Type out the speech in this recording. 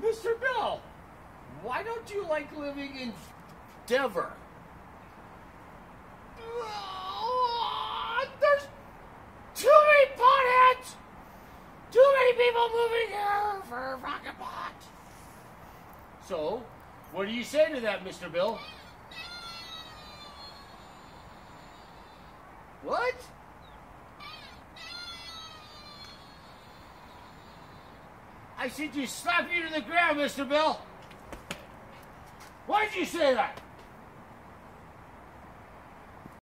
Mr. Bill, why don't you like living in Denver? Uh, there's too many potheads! Too many people moving here for rocket pot! So, what do you say to that, Mr. Bill? What? I said you slap you to the ground, Mr. Bill. Why'd you say that?